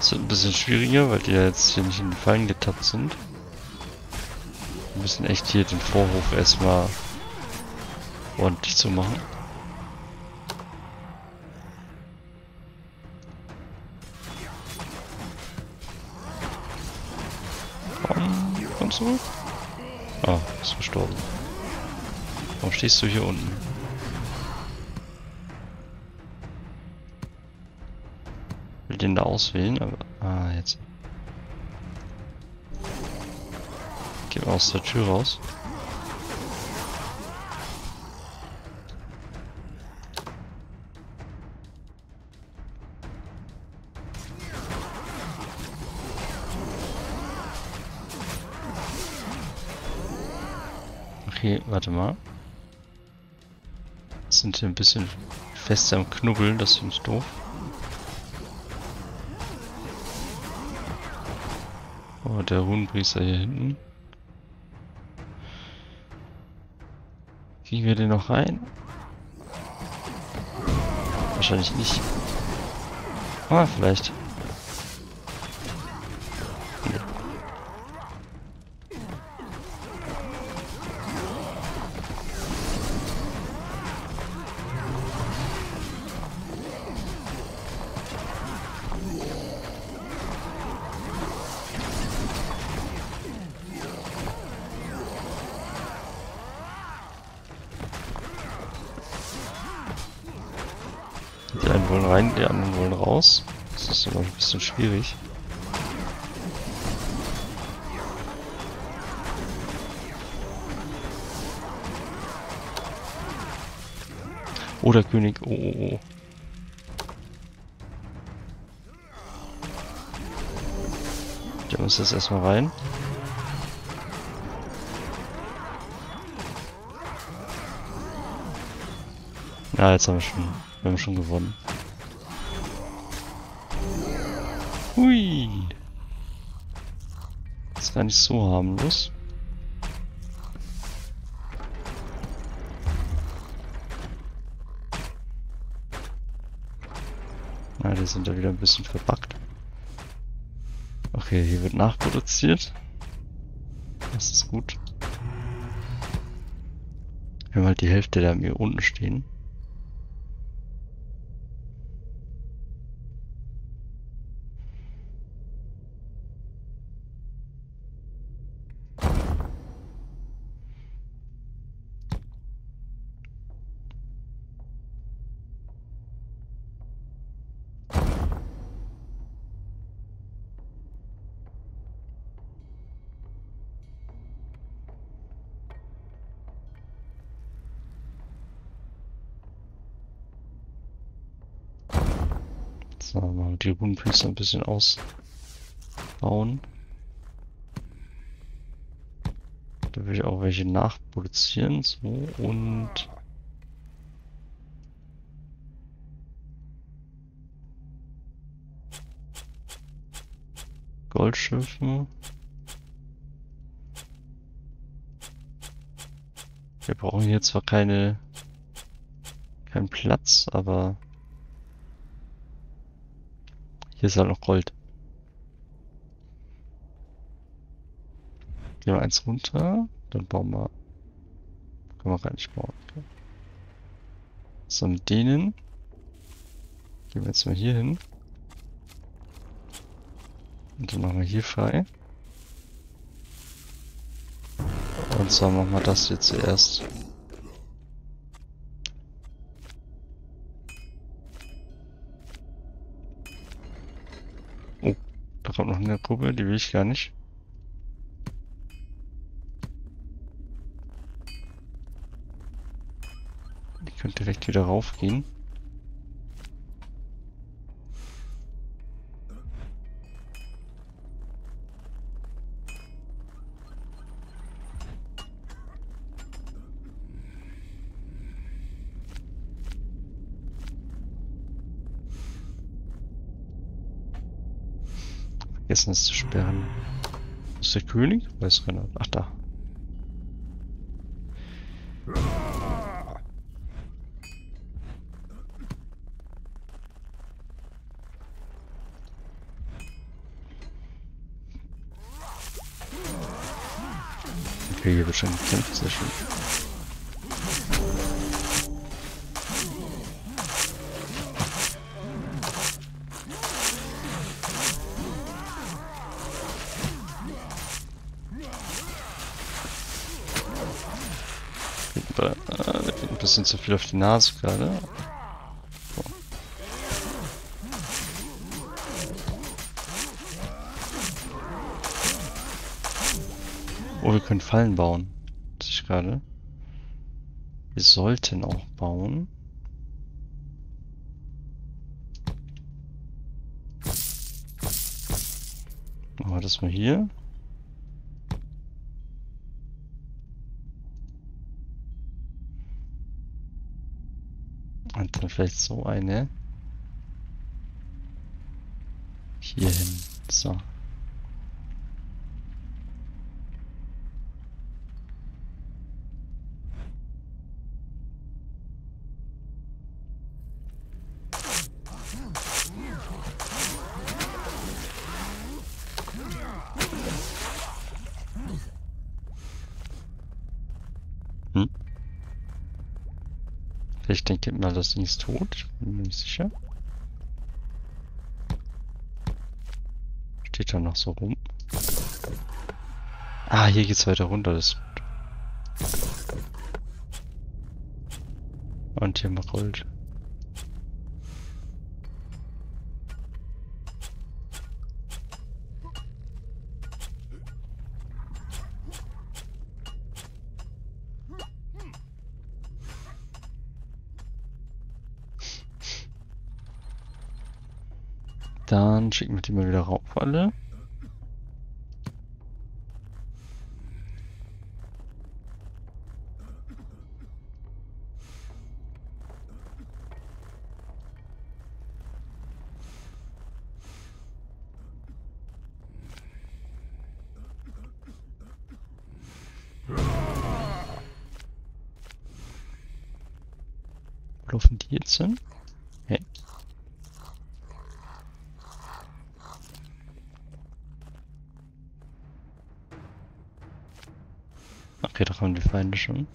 Das wird ein bisschen schwieriger, weil die ja jetzt hier nicht in die Fallen getappt sind. Wir müssen echt hier den Vorhof erstmal ordentlich zu machen. Komm, komm zurück. Ah, ist gestorben. Warum stehst du hier unten? Den da auswählen, aber... Ah, jetzt. Geh aus der Tür raus. Okay, warte mal. Sind hier ein bisschen fester am Knubbeln, das finde ich doof. Der Runenpriester hier hinten. Kriegen wir den noch rein? Wahrscheinlich nicht. Ah, vielleicht. Bisschen schwierig. Oh, der König. Oh, oh, oh. Der muss jetzt erstmal rein. Ja, jetzt haben wir schon, wir haben schon gewonnen. Gar nicht so harmlos. Na, die sind da wieder ein bisschen verbuggt. Okay, hier wird nachproduziert. Das ist gut. Wir haben halt die Hälfte der mir unten stehen. So, mal die Runenpriester ein bisschen ausbauen. Da will ich auch welche nachproduzieren. So, und... Goldschiffe. Wir brauchen hier zwar keine keinen Platz, aber hier ist halt noch Gold. Gehen wir eins runter, dann bauen wir. Können wir gar nicht bauen. Okay. So, mit denen. Gehen wir jetzt mal hier hin. Und dann machen wir hier frei. Und zwar machen wir das hier zuerst. Da kommt noch eine Gruppe, die will ich gar nicht. Die könnte direkt wieder raufgehen. Vergessen Vergessens zu sperren. Ist der König? Weiß keiner. Ach, da. Okay, hier wird schon gekämpft, sehr schön. Bisschen zu viel auf die Nase gerade. Oh, wir können Fallen bauen. Ich gerade. Wir sollten auch bauen. Machen wir das mal hier. Und dann vielleicht so eine. Hier hin. So. Hm? Ich denke mal, das Ding ist tot. Bin mir nicht sicher. Steht da noch so rum. Ah, hier geht's weiter runter. Das ist gut. Und hier mal Gold. Dann schicken wir die mal wieder rauf alle. Wo laufen die jetzt hin? Hey. Okay, da kommen die Feinde schon.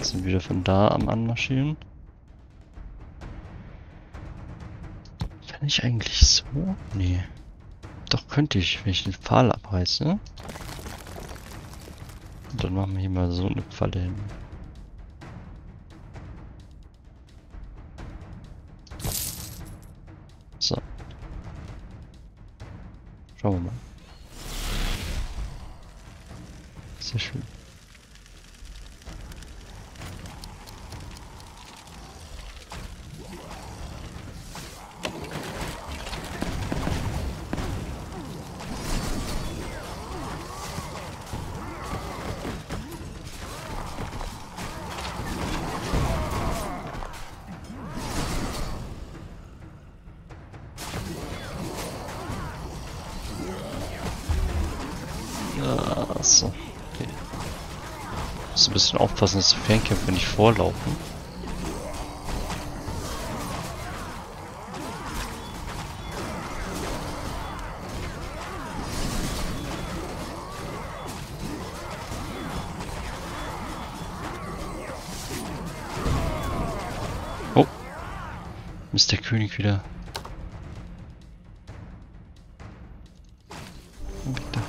Sind wieder von da am Anmarschieren. Kann ich eigentlich so? Nee. Könnte ich, wenn ich den Pfahl abreiße. Und dann machen wir hier mal so eine Pfalle hin. So. Schauen wir mal. Sehr schön. Ach so. Okay. Muss ein bisschen aufpassen, dass die Fernkämpfer nicht vorlaufen. Oh. Ist der König wieder. Bitte.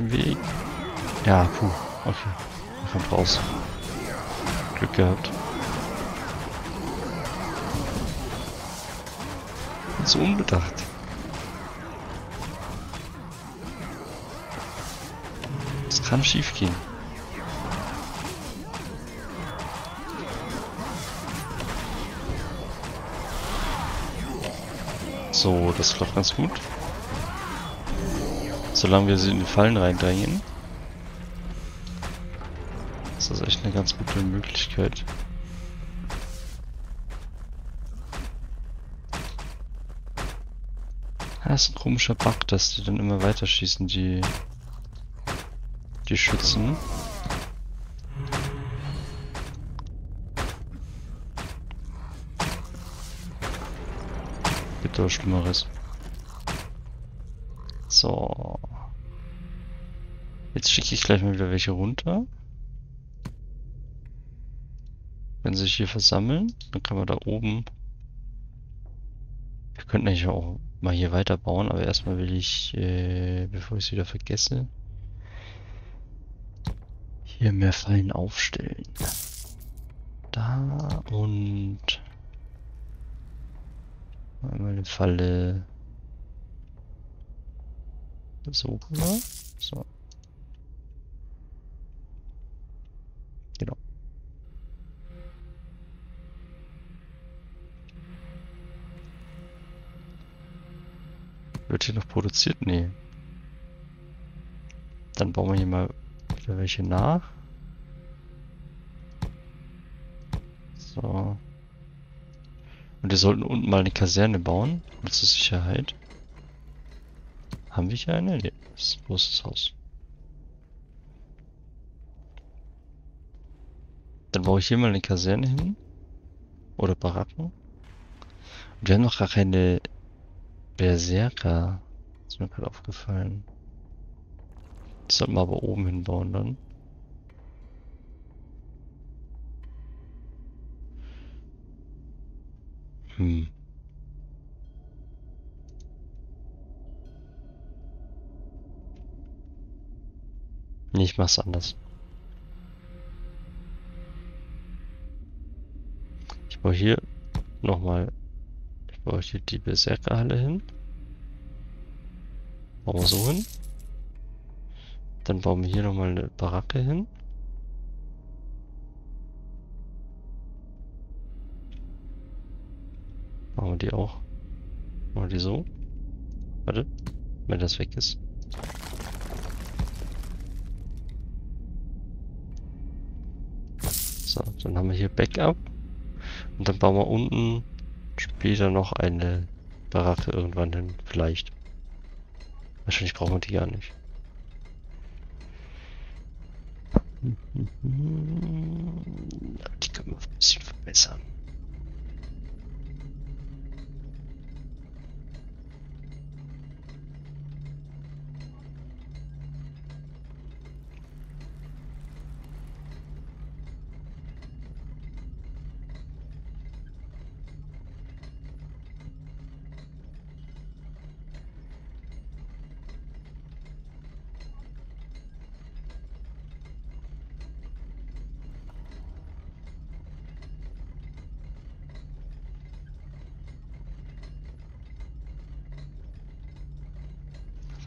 Im Weg. Ja, puh. Okay. Kommt raus. Glück gehabt. So unbedacht. Das kann schief gehen. So, das klappt ganz gut solange wir sie in die Fallen reindrängen. Ist das echt eine ganz gute Möglichkeit. Das ist ein komischer Bug, dass die dann immer weiter schießen, die, die Schützen. Gibt aber Schlimmeres. So. Jetzt schicke ich gleich mal wieder welche runter. Wenn sie sich hier versammeln, dann kann man da oben... Wir könnten eigentlich auch mal hier weiterbauen, aber erstmal will ich, äh, bevor ich es wieder vergesse, hier mehr Fallen aufstellen. Da und einmal eine Falle so rüber. So. Genau. Wird hier noch produziert? Nee. Dann bauen wir hier mal wieder welche nach. So. Und wir sollten unten mal eine Kaserne bauen. Zur Sicherheit. Haben wir hier eine? Nee, das ist großes Haus. Dann baue ich hier mal eine Kaserne hin. Oder Baracken. Und wir haben noch gar keine Berserker. Ist mir gerade aufgefallen. Die sollten wir aber oben hinbauen dann. Hm. Ich mach's anders. Ich baue hier nochmal, ich baue hier die Berserkerhalle hin. Bauen wir so hin. Dann bauen wir hier nochmal eine Baracke hin. Machen wir die auch. Machen wir die so. Warte, wenn das weg ist. So, dann haben wir hier Backup. Und dann bauen wir unten später noch eine Baracke irgendwann hin. Vielleicht. Wahrscheinlich brauchen wir die gar nicht. Die können wir ein bisschen verbessern.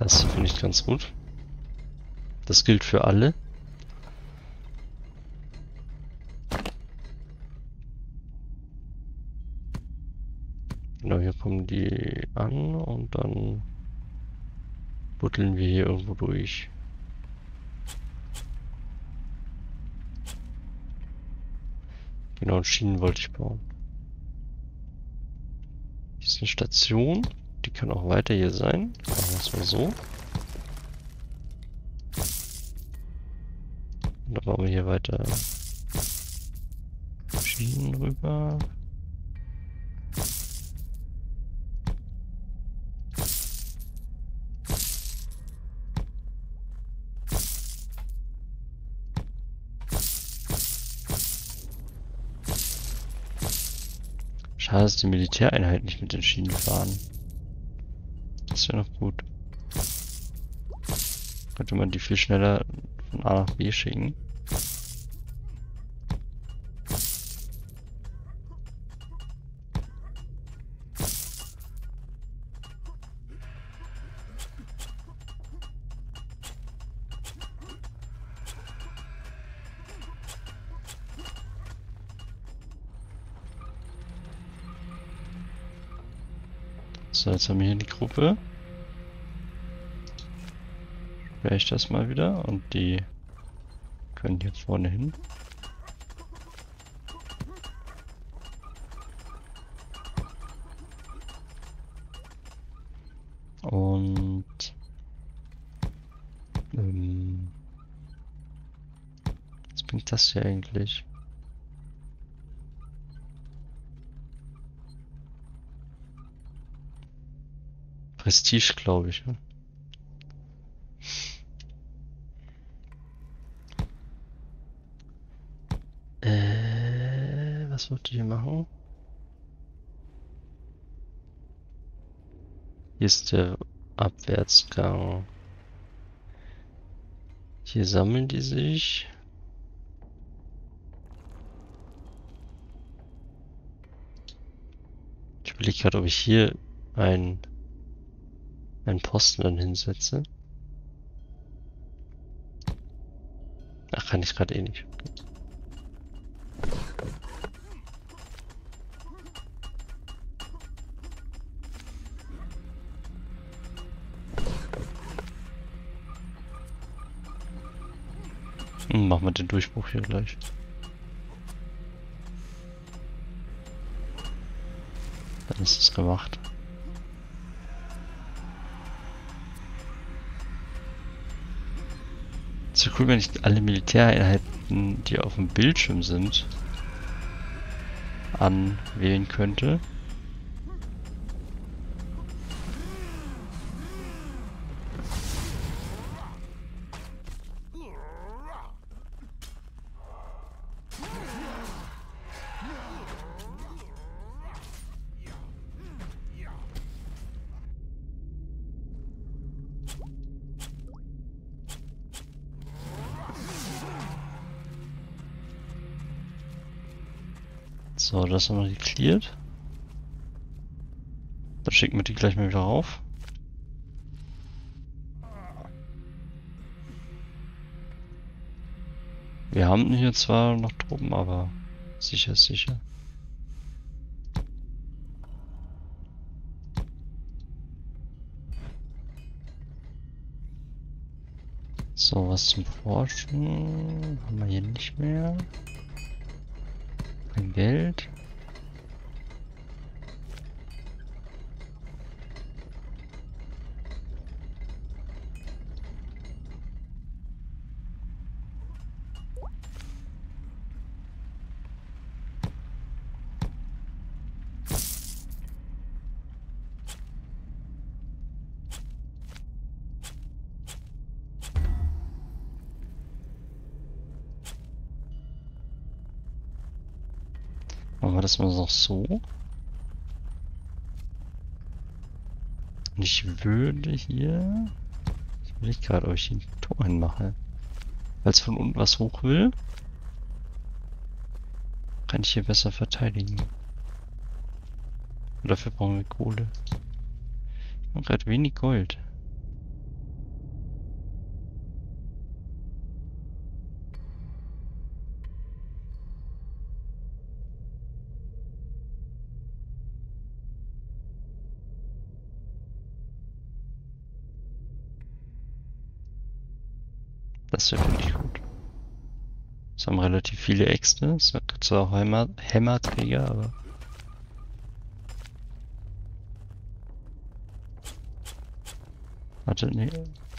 Das finde ich ganz gut. Das gilt für alle. Genau, hier kommen die an und dann buddeln wir hier irgendwo durch. Genau, Schienen wollte ich bauen. Hier ist eine Station. Die kann auch weiter hier sein. Machen wir es mal so. Und dann bauen wir hier weiter Schienen rüber. Schade, dass die Militäreinheiten nicht mit den Schienen fahren. Das wäre noch gut. Könnte man die viel schneller von A nach B schicken. Jetzt haben wir hier die Gruppe. Sperre ich das mal wieder und die können hier vorne hin. Und ähm, was bringt das hier eigentlich? Prestige, glaube ich. Äh, was wollte ich hier machen? Hier ist der Abwärtsgang. Hier sammeln die sich. Ich überlege gerade, ob ich hier ein einen Posten dann hinsetze. Ach, kann ich gerade eh nicht. Hm, machen wir den Durchbruch hier gleich. Dann ist es gemacht. Cool, wenn ich alle Militäreinheiten, die auf dem Bildschirm sind, anwählen könnte. So, das haben wir geklärt. Dann schicken wir die gleich mal wieder rauf. Wir haben hier zwar noch Truppen, aber sicher ist sicher. So, was zum Forschen haben wir hier nicht mehr. Geld. Machen wir das mal noch so. Und ich würde hier... Ich will gerade, ob ich ein Tor hinmache. Es von unten was hoch will, kann ich hier besser verteidigen. Und dafür brauchen wir Kohle. Ich habe gerade wenig Gold. Das wäre finde ich gut. Es haben relativ viele Äxte. Es hat zwar auch Hämmer Hämmerträger, aber. Warte, nee.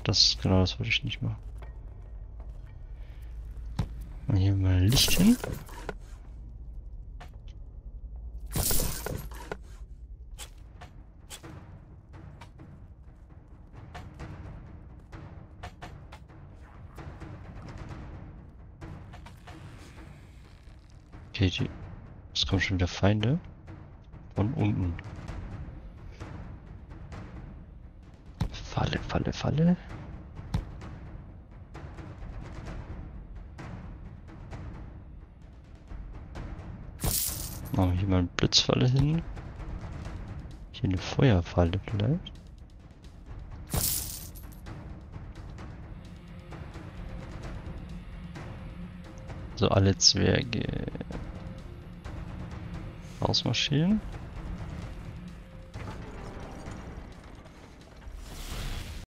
Das, genau, das wollte ich nicht machen. Mal hier mal Licht hin. Es kommen schon wieder Feinde. Von unten. Falle, Falle, Falle. Machen wir hier mal eine Blitzfalle hin. Hier eine Feuerfalle vielleicht. So alle Zwerge ausmarschieren.